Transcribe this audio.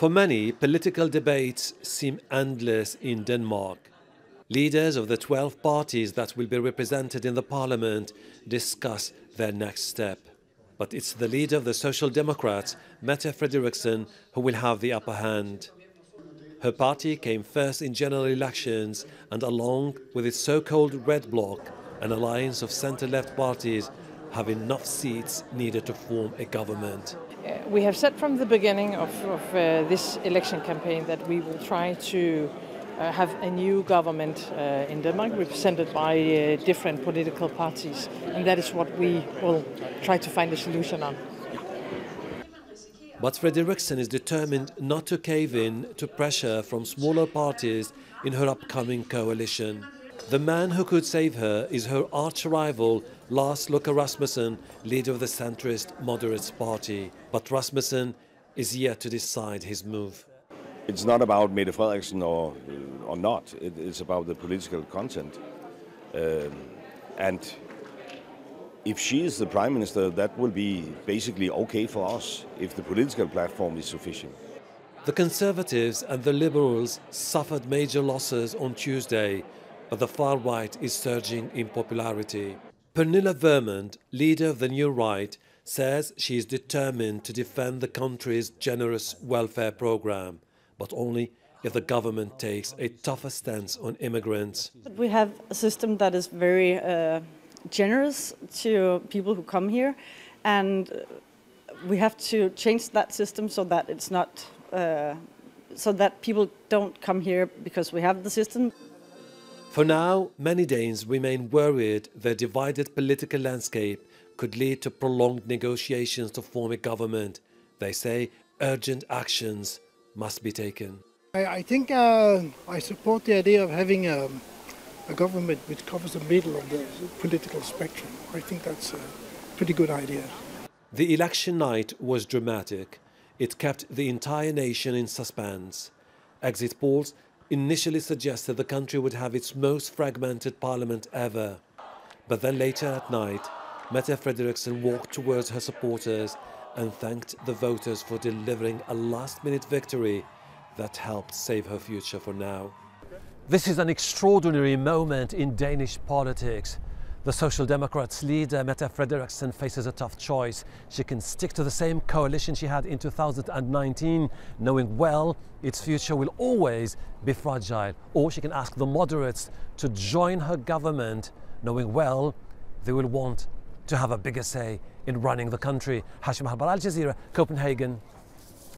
For many, political debates seem endless in Denmark. Leaders of the 12 parties that will be represented in the parliament discuss their next step. But it's the leader of the Social Democrats, Mette Frederiksen, who will have the upper hand. Her party came first in general elections and along with its so-called Red Bloc, an alliance of centre-left parties, have enough seats needed to form a government. Uh, we have said from the beginning of, of uh, this election campaign that we will try to uh, have a new government uh, in Denmark represented by uh, different political parties, and that is what we will try to find a solution on. But Frederiksen is determined not to cave in to pressure from smaller parties in her upcoming coalition. The man who could save her is her arch rival, Lars Løkke Rasmussen, leader of the centrist Moderates party. But Rasmussen is yet to decide his move. It's not about Mette Frederiksen or, or not, it, it's about the political content. Um, and if she is the prime minister, that will be basically okay for us if the political platform is sufficient. The Conservatives and the Liberals suffered major losses on Tuesday, but the far right is surging in popularity. Pernille Vermund, leader of the New Right, says she is determined to defend the country's generous welfare program, but only if the government takes a tougher stance on immigrants. We have a system that is very uh generous to people who come here, and we have to change that system so that it's not uh, so that people don't come here because we have the system. For now, many Danes remain worried their divided political landscape could lead to prolonged negotiations to form a government. They say urgent actions must be taken. I, I think uh, I support the idea of having a um, a government which covers the middle of the political spectrum. I think that's a pretty good idea. The election night was dramatic. It kept the entire nation in suspense. Exit polls initially suggested the country would have its most fragmented parliament ever. But then later at night, Mette Frederiksen walked towards her supporters and thanked the voters for delivering a last-minute victory that helped save her future for now. This is an extraordinary moment in Danish politics. The Social Democrats leader Mette Frederiksen faces a tough choice. She can stick to the same coalition she had in 2019, knowing well its future will always be fragile. Or she can ask the moderates to join her government, knowing well they will want to have a bigger say in running the country. Hashem Ahelbarra, Al Jazeera, Copenhagen,